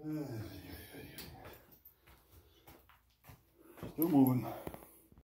Still moving.